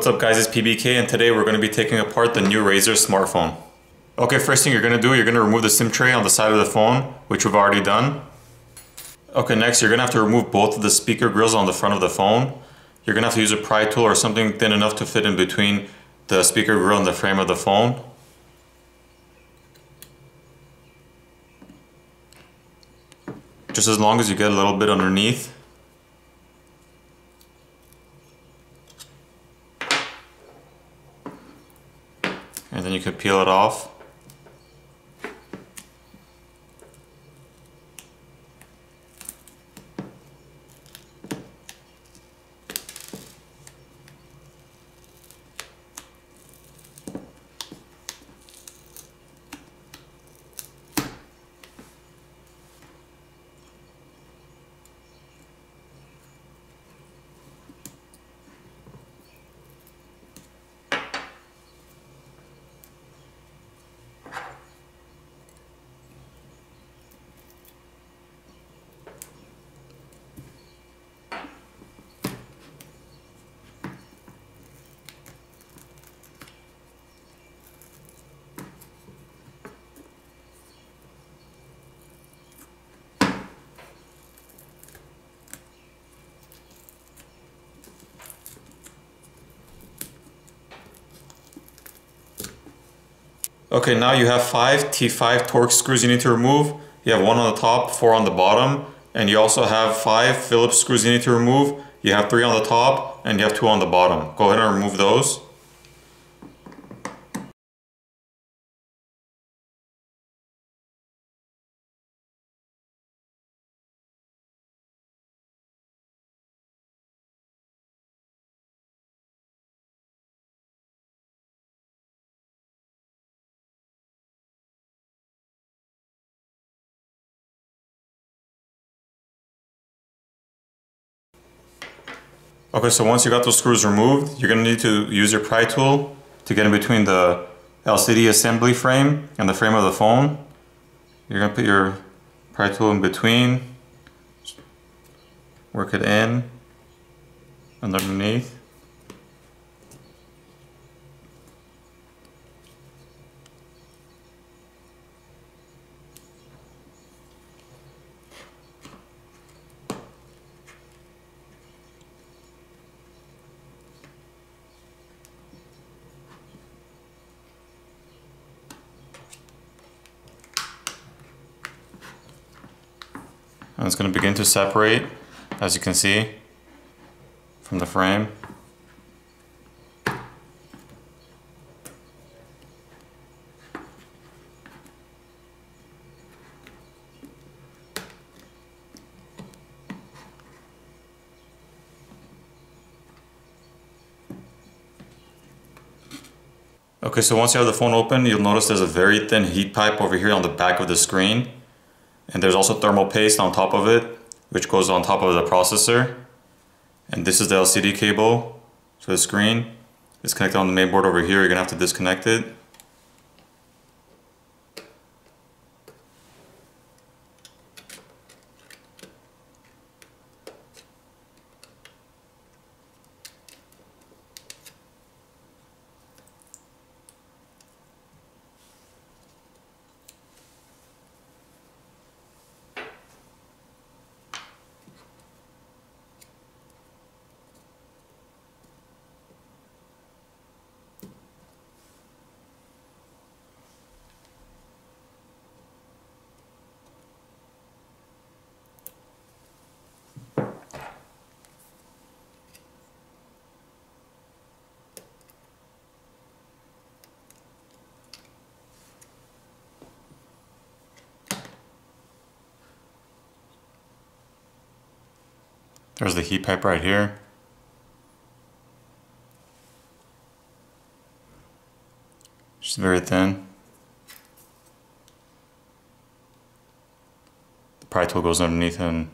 What's up guys, it's PBK and today we're going to be taking apart the new Razer smartphone. Okay, first thing you're going to do, you're going to remove the SIM tray on the side of the phone, which we've already done. Okay, next you're going to have to remove both of the speaker grills on the front of the phone. You're going to have to use a pry tool or something thin enough to fit in between the speaker grill and the frame of the phone. Just as long as you get a little bit underneath. And then you can peel it off. Okay, now you have five T5 Torx screws you need to remove. You have one on the top, four on the bottom, and you also have five Phillips screws you need to remove. You have three on the top, and you have two on the bottom. Go ahead and remove those. Okay, so once you got those screws removed, you're gonna need to use your pry tool to get in between the LCD assembly frame and the frame of the phone. You're gonna put your pry tool in between, work it in underneath. And it's going to begin to separate, as you can see, from the frame. Okay, so once you have the phone open, you'll notice there's a very thin heat pipe over here on the back of the screen. And there's also thermal paste on top of it, which goes on top of the processor. And this is the LCD cable to the screen. It's connected on the main board over here. You're gonna have to disconnect it. There's the heat pipe right here. Just very thin. The pry tool goes underneath and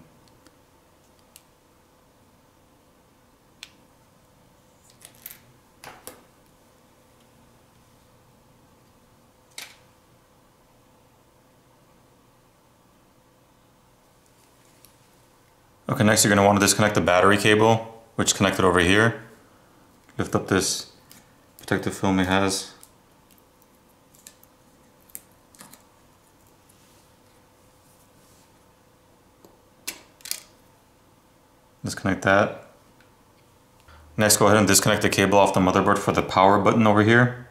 Okay, next you're going to want to disconnect the battery cable, which is connected over here. lift up this protective film it has. Disconnect that. Next, go ahead and disconnect the cable off the motherboard for the power button over here.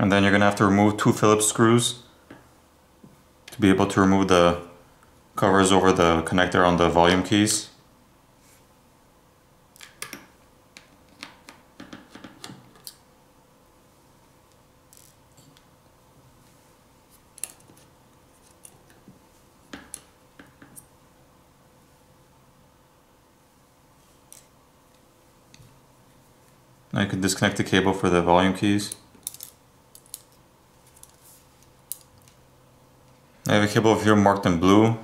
And then you're going to have to remove two Phillips screws to be able to remove the covers over the connector on the volume keys. Now you can disconnect the cable for the volume keys. I have a cable over here marked in blue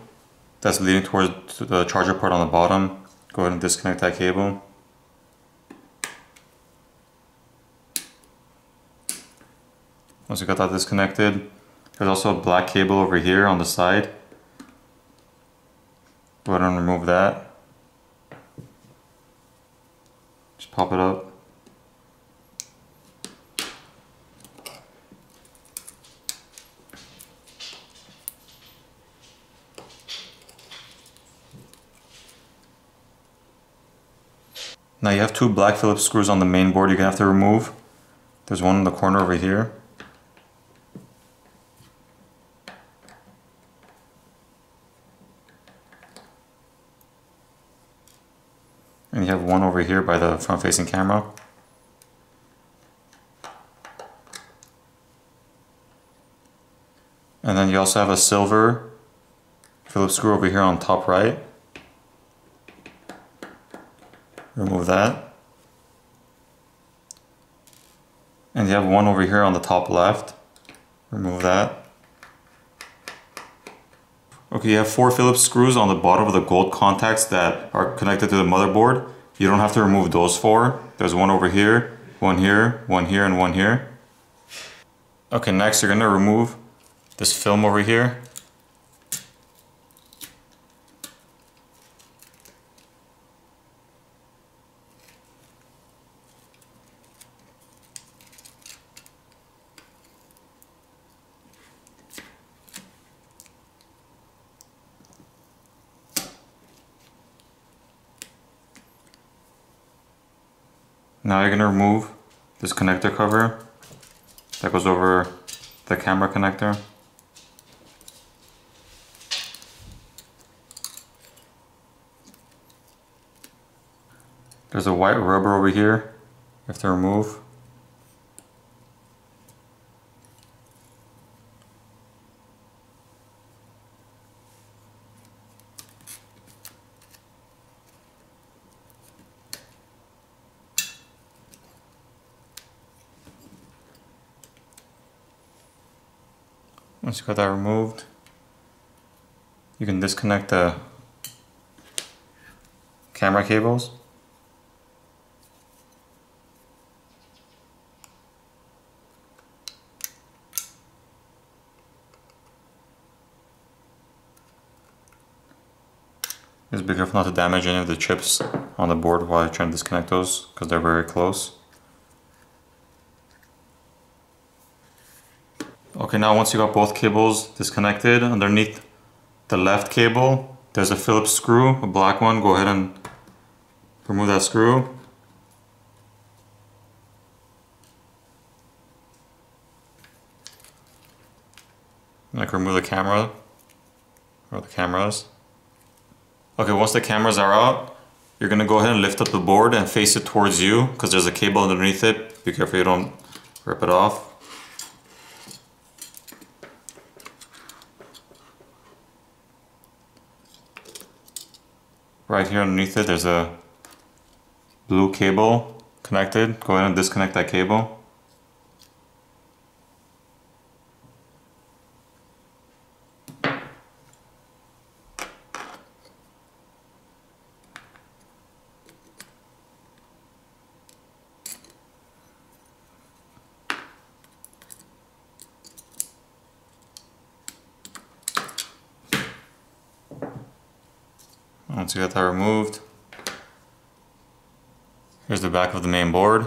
that's leading towards the charger port on the bottom. Go ahead and disconnect that cable. Once you got that disconnected, there's also a black cable over here on the side. Go ahead and remove that. Just pop it up. Now you have two black Phillips screws on the main board you're going to have to remove. There's one in the corner over here. And you have one over here by the front facing camera. And then you also have a silver Phillips screw over here on top right. Remove that. And you have one over here on the top left. Remove that. Okay, you have four Phillips screws on the bottom of the gold contacts that are connected to the motherboard. You don't have to remove those four. There's one over here, one here, one here, and one here. Okay, next you're gonna remove this film over here. Now you're gonna remove this connector cover that goes over the camera connector. There's a white rubber over here you have to remove. Once you got that removed, you can disconnect the camera cables. Just be careful not to damage any of the chips on the board while you're trying to disconnect those because they're very close. Okay, now once you got both cables disconnected, underneath the left cable, there's a Phillips screw, a black one. Go ahead and remove that screw. Like remove the camera, or the cameras. Okay, once the cameras are out, you're gonna go ahead and lift up the board and face it towards you because there's a cable underneath it. Be careful you don't rip it off. Right here underneath it, there's a blue cable connected. Go ahead and disconnect that cable. Once you get that removed, here's the back of the main board.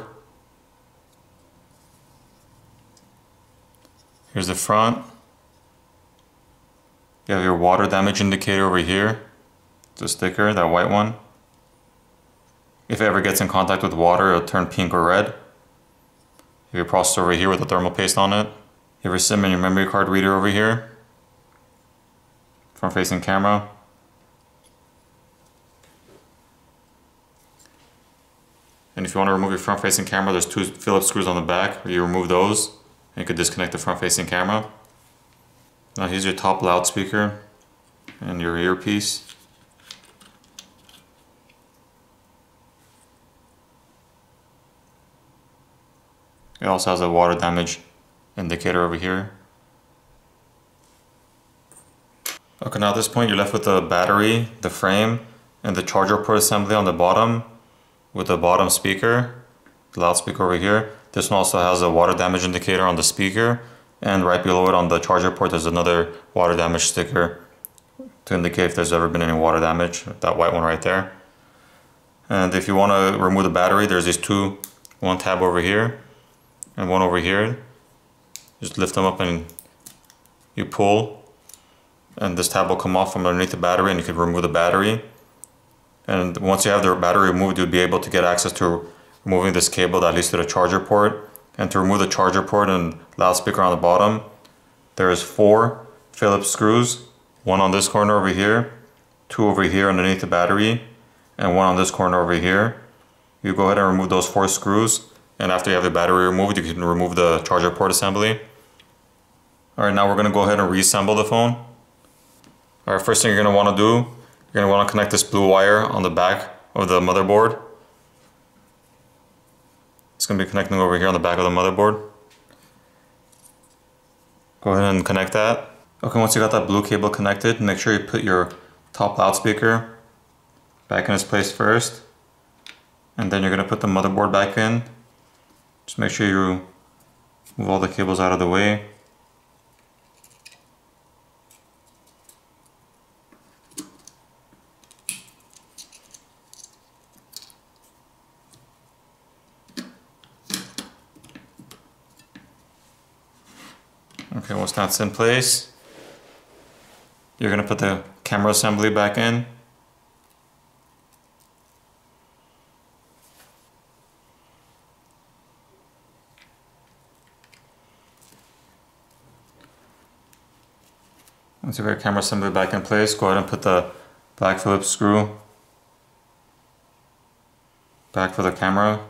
Here's the front. You have your water damage indicator over here. It's a sticker, that white one. If it ever gets in contact with water, it'll turn pink or red. You have your processor over here with the thermal paste on it. You have your SIM and your memory card reader over here. Front facing camera. And if you want to remove your front facing camera, there's two Phillips screws on the back. You remove those and you could disconnect the front facing camera. Now here's your top loudspeaker and your earpiece. It also has a water damage indicator over here. Okay, now at this point you're left with the battery, the frame, and the charger port assembly on the bottom with the bottom speaker, the loudspeaker over here. This one also has a water damage indicator on the speaker and right below it on the charger port there's another water damage sticker to indicate if there's ever been any water damage, that white one right there. And if you want to remove the battery, there's these two, one tab over here and one over here. Just lift them up and you pull and this tab will come off from underneath the battery and you can remove the battery. And once you have the battery removed, you'll be able to get access to removing this cable that leads to the charger port. And to remove the charger port and loudspeaker on the bottom, there's four Phillips screws, one on this corner over here, two over here underneath the battery, and one on this corner over here. You go ahead and remove those four screws and after you have the battery removed, you can remove the charger port assembly. Alright, now we're going to go ahead and reassemble the phone. Alright, first thing you're going to want to do, you're going to want to connect this blue wire on the back of the motherboard. It's going to be connecting over here on the back of the motherboard. Go ahead and connect that. Okay, once you got that blue cable connected, make sure you put your top loudspeaker back in its place first. And then you're going to put the motherboard back in. Just make sure you move all the cables out of the way. Okay, once that's in place, you're to put the camera assembly back in. Once you have your camera assembly back in place, go ahead and put the black Phillips screw back for the camera.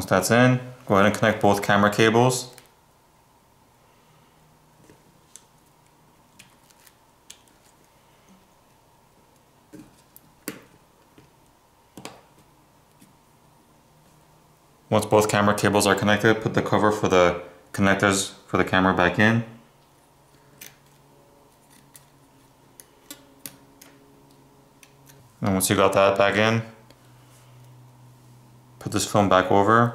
Once that's in, go ahead and connect both camera cables. Once both camera cables are connected, put the cover for the connectors for the camera back in. And once you got that back in, put this film back over.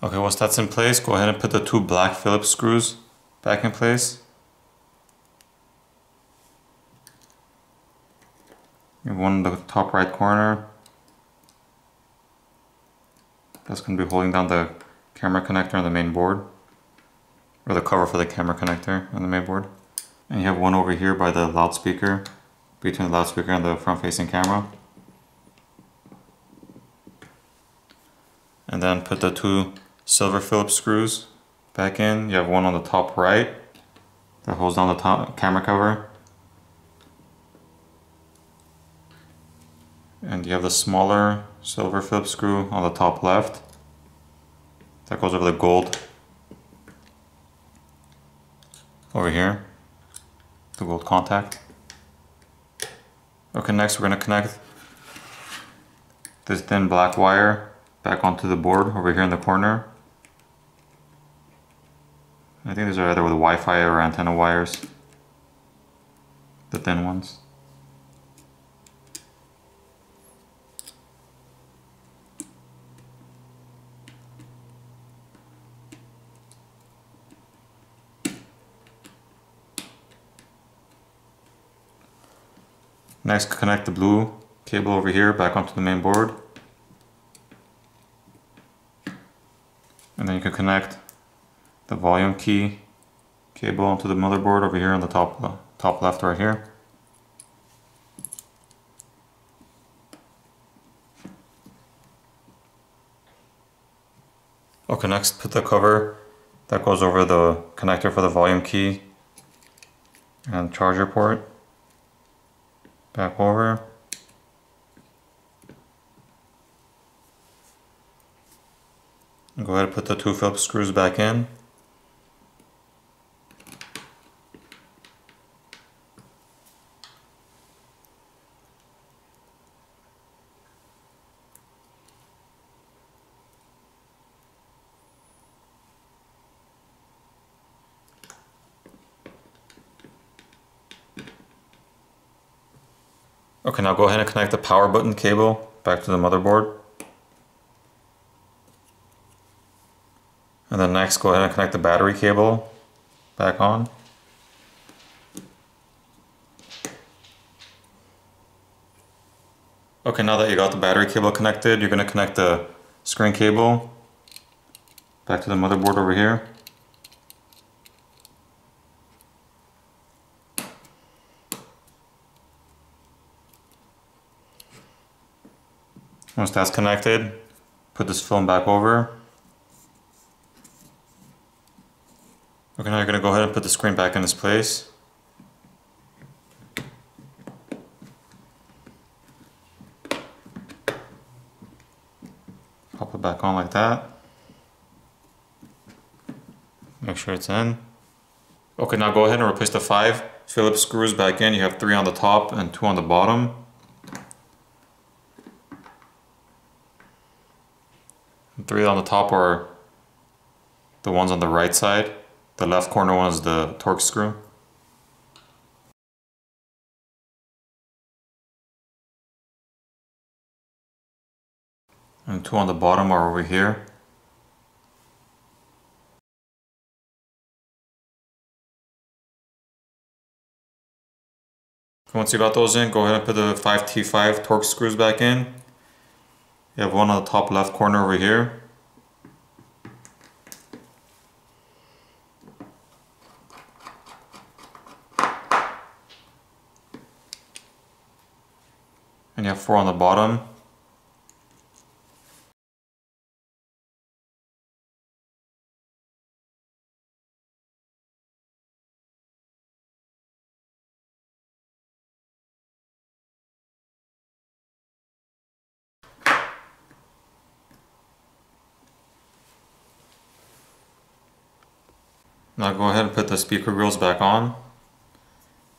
Okay, once that's in place, go ahead and put the two black Phillips screws back in place. And one in the top right corner. That's going to be holding down the camera connector on the main board. Or the cover for the camera connector on the main board. And you have one over here by the loudspeaker, between the loudspeaker and the front facing camera. And then put the two silver Phillips screws back in. You have one on the top right that holds down the top camera cover. and you have the smaller silver Phillips screw on the top left that goes over the gold over here the gold contact. Okay next we're going to connect this thin black wire back onto the board over here in the corner. I think these are either with Wi-Fi or antenna wires the thin ones Next, connect the blue cable over here back onto the main board. And then you can connect the volume key cable onto the motherboard over here on the top, uh, top left right here. Okay, next put the cover that goes over the connector for the volume key and charger port back over. Go ahead and put the two Phillips screws back in. Okay, now go ahead and connect the power button cable back to the motherboard. And then next, go ahead and connect the battery cable back on. Okay, now that you got the battery cable connected, you're going to connect the screen cable back to the motherboard over here. Once that's connected, put this film back over. Okay, now you're going to go ahead and put the screen back in its place. Pop it back on like that. Make sure it's in. Okay, now go ahead and replace the five Phillips screws back in. You have three on the top and two on the bottom. Three on the top are the ones on the right side. The left corner one is the Torx screw. And two on the bottom are over here. Once you got those in, go ahead and put the 5T5 Torx screws back in. You have one on the top left corner over here. And you have four on the bottom. Now go ahead and put the speaker grills back on.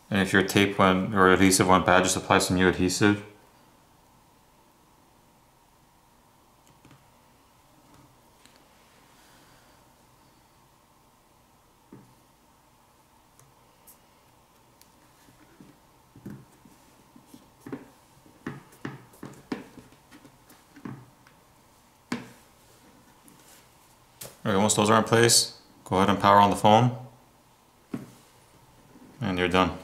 And if your tape went, or adhesive went bad, just apply some new adhesive. Okay, once those are in place, Go ahead and power on the phone and you're done.